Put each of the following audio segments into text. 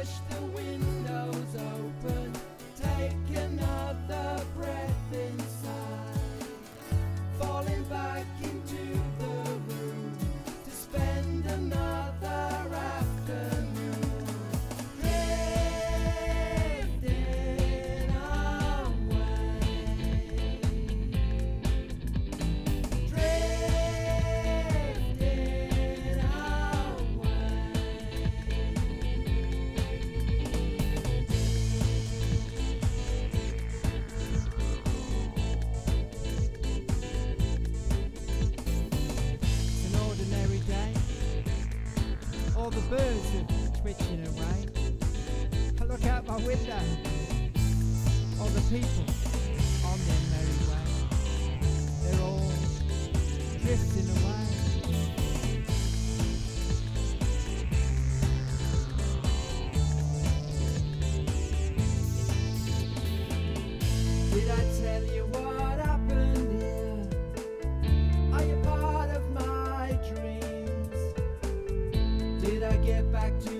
push the wind. all the birds are twitching away. I look out my window, all the people on their merry way. They're all drifting away. Did I tell you why? get back to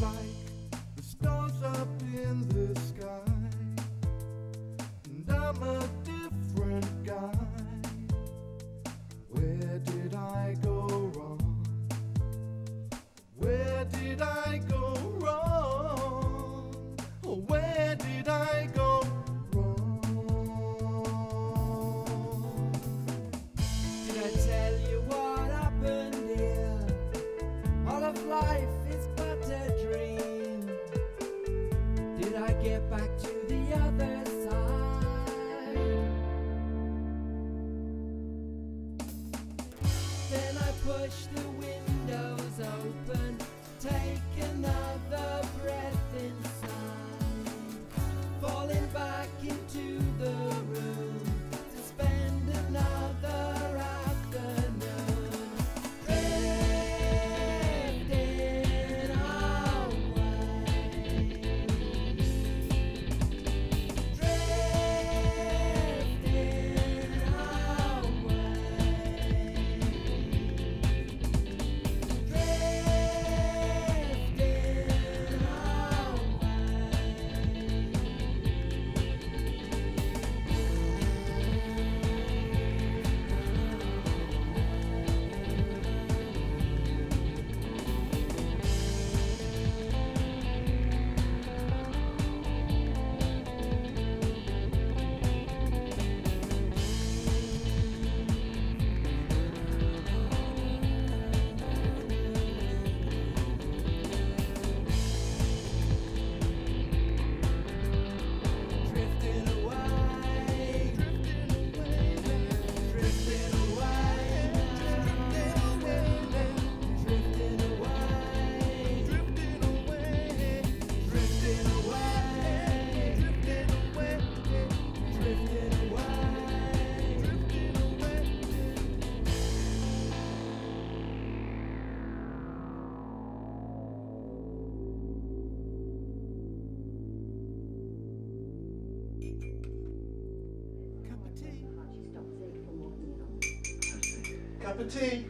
like the stars up in the Push the wind. Cup of tea.